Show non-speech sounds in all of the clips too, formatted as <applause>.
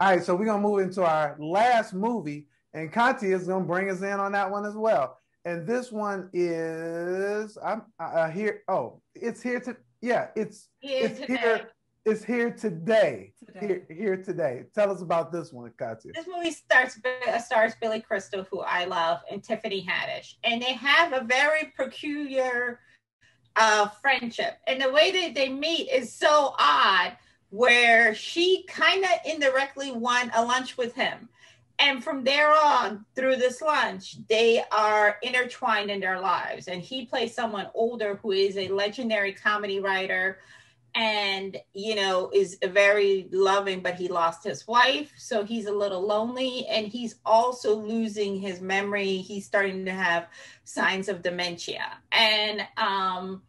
All right, so we're gonna move into our last movie, and Conti is gonna bring us in on that one as well. And this one is I'm uh, here. Oh, it's here to yeah, it's Here it's today. here. It's here today. Today. Here, here today. Tell us about this one, Katya. This movie starts uh, stars Billy Crystal, who I love, and Tiffany Haddish, and they have a very peculiar uh, friendship. And the way that they meet is so odd, where she kind of indirectly won a lunch with him. And from there on, through this lunch, they are intertwined in their lives. And he plays someone older who is a legendary comedy writer and you know is a very loving but he lost his wife so he's a little lonely and he's also losing his memory he's starting to have signs of dementia and um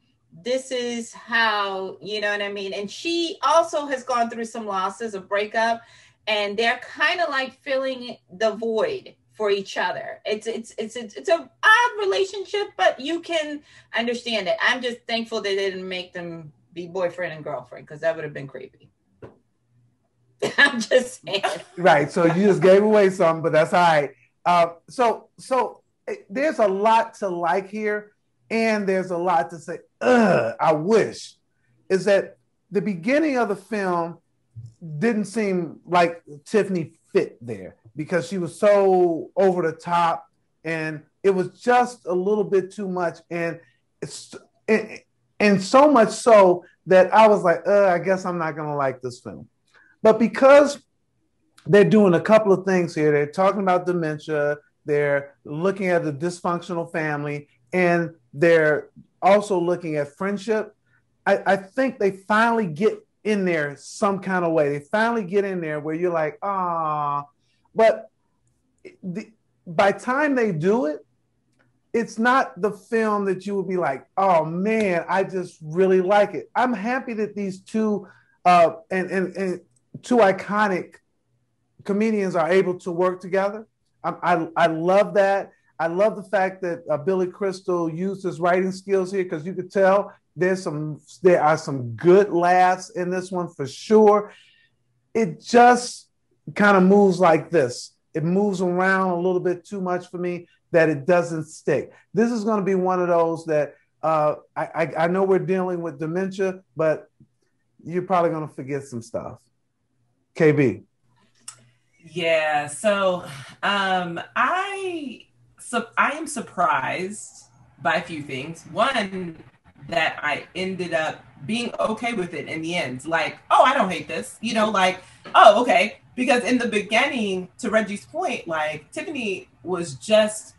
this is how you know what i mean and she also has gone through some losses a breakup and they're kind of like filling the void for each other it's it's it's it's, it's a odd relationship but you can understand it i'm just thankful they didn't make them be boyfriend and girlfriend because that would have been creepy. <laughs> I'm just saying. Right. So you just gave away some, but that's all right. Uh, so so eh, there's a lot to like here, and there's a lot to say. Ugh, I wish is that the beginning of the film didn't seem like Tiffany fit there because she was so over the top, and it was just a little bit too much, and it's and, and so much so that I was like, I guess I'm not gonna like this film. But because they're doing a couple of things here, they're talking about dementia, they're looking at the dysfunctional family, and they're also looking at friendship. I, I think they finally get in there some kind of way. They finally get in there where you're like, ah, but the, by time they do it, it's not the film that you would be like, oh man, I just really like it. I'm happy that these two uh, and, and, and two iconic comedians are able to work together. I, I, I love that. I love the fact that uh, Billy Crystal used his writing skills here because you could tell there's some there are some good laughs in this one for sure. It just kind of moves like this. It moves around a little bit too much for me that it doesn't stick. This is going to be one of those that uh, I, I, I know we're dealing with dementia, but you're probably going to forget some stuff. KB. Yeah. So, um, I so I am surprised by a few things. One that I ended up being okay with it in the end. Like, oh, I don't hate this. You know, like, oh, okay. Because in the beginning, to Reggie's point, like Tiffany was just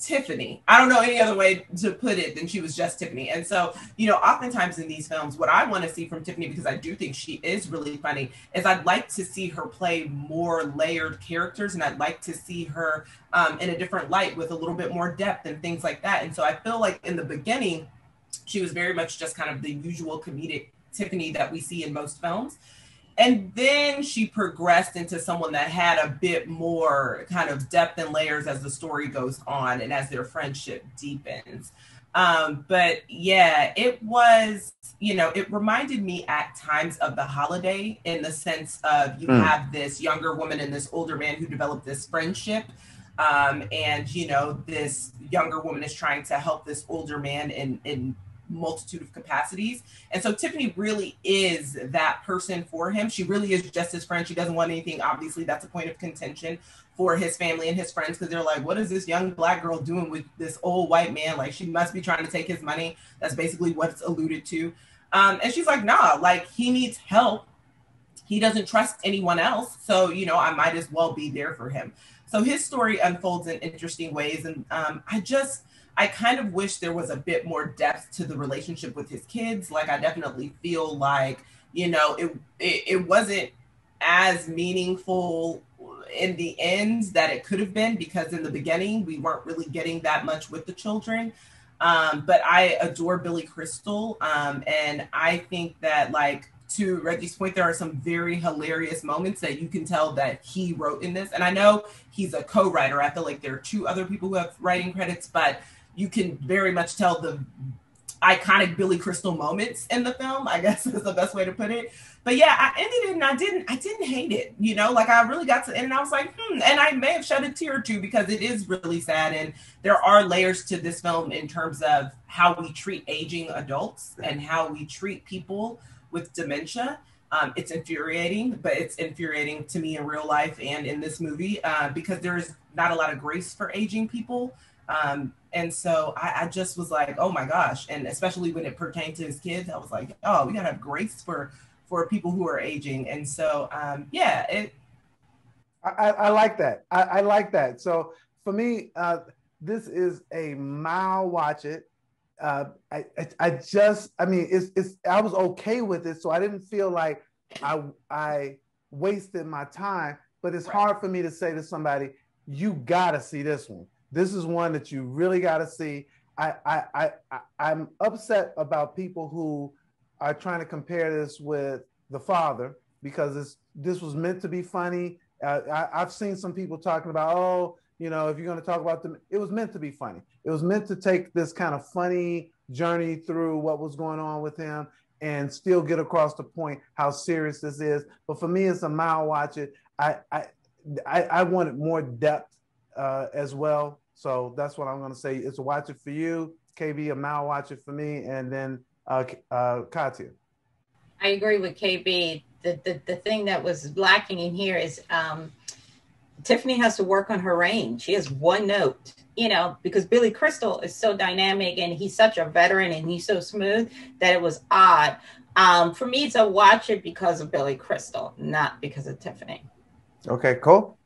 Tiffany. I don't know any other way to put it than she was just Tiffany. And so, you know, oftentimes in these films, what I want to see from Tiffany, because I do think she is really funny, is I'd like to see her play more layered characters and I'd like to see her um, in a different light with a little bit more depth and things like that. And so I feel like in the beginning, she was very much just kind of the usual comedic Tiffany that we see in most films. And then she progressed into someone that had a bit more kind of depth and layers as the story goes on and as their friendship deepens. Um, but yeah, it was, you know, it reminded me at times of the holiday in the sense of you Mm. have this younger woman and this older man who develop this friendship. Um, and you know, this younger woman is trying to help this older man in in multitude of capacities. And so Tiffany really is that person for him. She really is just his friend. She doesn't want anything. Obviously, that's a point of contention for his family and his friends because they're like, what is this young black girl doing with this old white man? Like, she must be trying to take his money. That's basically what it's alluded to. Um, and she's like, nah, like, he needs help. He doesn't trust anyone else. So, you know, I might as well be there for him. So his story unfolds in interesting ways. And um, I just, I kind of wish there was a bit more depth to the relationship with his kids. Like I definitely feel like, you know, it it, it wasn't as meaningful in the end that it could have been because in the beginning we weren't really getting that much with the children. Um, but I adore Billy Crystal. Um, and I think that like to Reggie's point, there are some very hilarious moments that you can tell that he wrote in this. And I know he's a co-writer. I feel like there are two other people who have writing credits, but you can very much tell the iconic Billy Crystal moments in the film. I guess <laughs> is the best way to put it. But yeah, I ended it and I didn't I didn't hate it. You know, like I really got to end and I was like, hmm. And I may have shed a tear or two because it is really sad. And there are layers to this film in terms of how we treat aging adults and how we treat people with dementia. Um, it's infuriating, but it's infuriating to me in real life and in this movie uh, because there is not a lot of grace for aging people. Um, and so I, I, just was like, oh my gosh. And especially when it pertained to his kids, I was like, oh, we gotta have grace for for people who are aging. And so um, yeah, it I, I like that. I, I, like that. So for me, uh, this is a mile watch it. Uh, I, I, I just I mean it's it's I was okay with it, so I didn't feel like I I wasted my time. But it's right. hard for me to say to somebody, you gotta see this one this is one that you really got to see. I, I, I, I, am upset about people who are trying to compare this with The Father because this this was meant to be funny. Uh, I, I've seen some people talking about, oh, you know, if you're going to talk about them, it was meant to be funny. It was meant to take this kind of funny journey through what was going on with him and still get across the point how serious this is. But for me, it's a mile watch it. I I I, I wanted more depth uh, as well. So that's what I'm going to say. It's a watch it for you, KB, a mal watch it for me, and then uh, uh, Katya. I agree with KB. The, the, the thing that was lacking in here is um, Tiffany has to work on her range. She has one note, you know, because Billy Crystal is so dynamic and he's such a veteran and he's so smooth that it was odd. Um, for me, it's a watch it because of Billy Crystal, not because of Tiffany. Okay, cool.